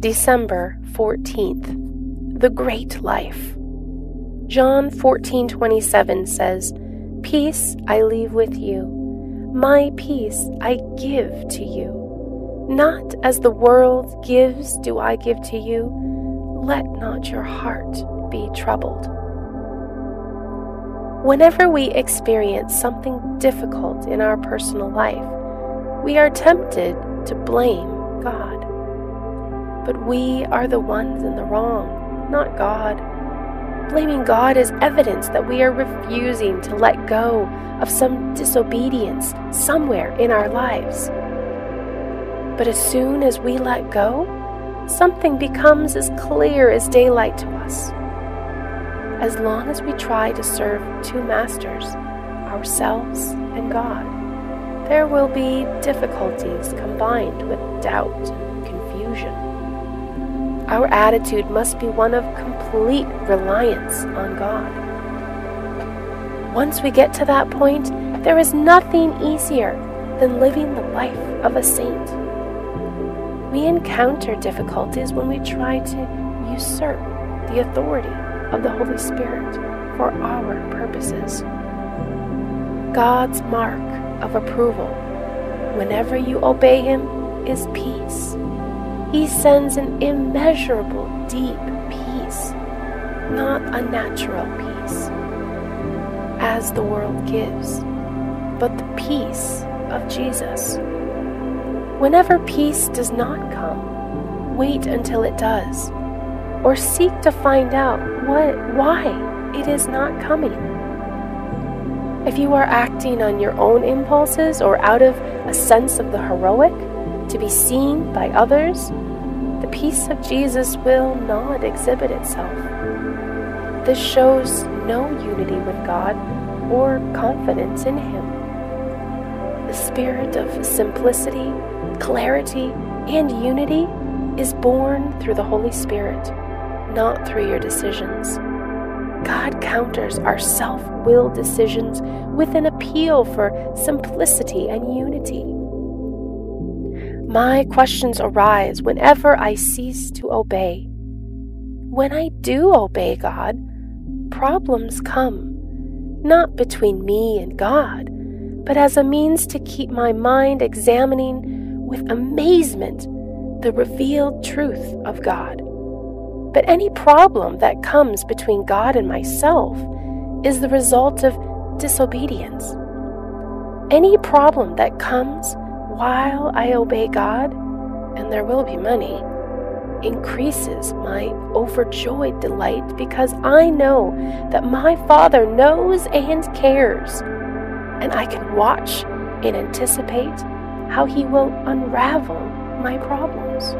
December 14th. The Great Life. John 14:27 says, "Peace I leave with you. My peace I give to you. Not as the world gives do I give to you. Let not your heart be troubled." Whenever we experience something difficult in our personal life, we are tempted to blame God. But we are the ones in the wrong, not God. Blaming God is evidence that we are refusing to let go of some disobedience somewhere in our lives. But as soon as we let go, something becomes as clear as daylight to us as long as we try to serve two masters, ourselves and God. There will be difficulties combined with doubt and confusion. Our attitude must be one of complete reliance on God. Once we get to that point, there is nothing easier than living the life of a saint. We encounter difficulties when we try to usurp the authority of the Holy Spirit for our purposes. God's mark of approval whenever you obey Him is peace. He sends an immeasurable, deep peace, not a natural peace, as the world gives, but the peace of Jesus. Whenever peace does not come, wait until it does or seek to find out what why it is not coming. If you are acting on your own impulses or out of a sense of the heroic to be seen by others, the peace of Jesus will not exhibit itself. This shows no unity with God or confidence in Him. The spirit of simplicity, clarity, and unity is born through the Holy Spirit not through your decisions. God counters our self will decisions with an appeal for simplicity and unity. My questions arise whenever I cease to obey. When I do obey God, problems come, not between me and God, but as a means to keep my mind examining with amazement the revealed truth of God. But any problem that comes between God and myself is the result of disobedience. Any problem that comes while I obey God, and there will be many, increases my overjoyed delight because I know that my Father knows and cares, and I can watch and anticipate how He will unravel my problems.